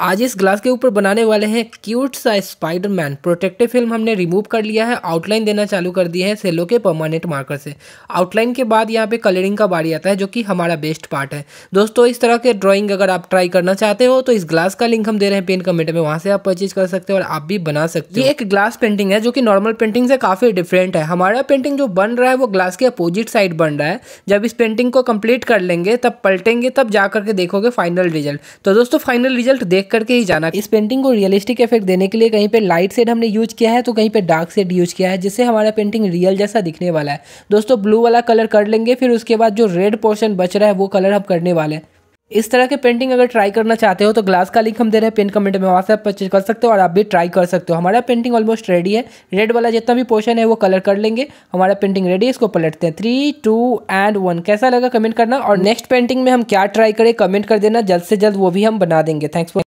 आज इस ग्लास के ऊपर बनाने वाले हैं क्यूट सा स्पाइडरमैन प्रोटेक्टिव फ़िल्म हमने रिमूव कर लिया है आउटलाइन देना चालू कर दिया है सेलो के परमानेंट मार्कर से। आउटलाइन के बाद यहाँ पे कलरिंग का बारी आता है, जो कि हमारा बेस्ट पार्ट है। दोस्तों, इस तरह के ड्राइंग अगर आप ट्राई करना चाहते हो तो इस ग्लास का लिंक हम दे रहे हैं पेन कमेंट में, वहाँ से आप परचेज कर सकते हो और आप भी बना सकते हो। ये एक ग्लास पेंटिंग है, जो कि नॉर्मल पेंटिंग से काफ़ी डिफरेंट है। हमारा पेंटिंग जो बन रहा है, वो ग्लास के अपोजिट साइड बन रहा है। जब इस पेंटिंग को कंप्लीट कर लेंगे, तब पलटेंगे, तब जा करके देखोगे फाइनल रिज़ल्ट तो दोस्तों फाइनल रिज़ल्ट देख करके ही जाना। इस पेंटिंग को रियलिस्टिक इफ़ेक्ट देने के लिए कहीं पे लाइट सेड हमने यूज़ किया है तो कहीं पे डार्क सेड यूज़ किया है, जिससे हमारा पेंटिंग रियल जैसा दिखने वाला है। दोस्तों ब्लू वाला कलर कर लेंगे, फिर उसके बाद जो रेड पोर्शन बच रहा है, वो कलर हम करने वाले हैं। इस तरह के पेंटिंग अगर ट्राई करना चाहते हो तो ग्लास का लिंक हम दे रहे हैं पिन कमेंट में, वहाँ से आप परचेज कर सकते हो और आप भी ट्राई कर सकते हो। हमारा पेंटिंग ऑलमोस्ट रेडी है। रेड वाला जितना भी पोर्शन है, वो कलर कर लेंगे। हमारा पेंटिंग रेडी है, इसको पलटते हैं। थ्री टू एंड वन कैसा लगा कमेंट करना? और नेक्स्ट पेंटिंग में हम क्या ट्राई करें कमेंट कर देना। जल्द से जल्द वो भी हम बना देंगे। Thanks for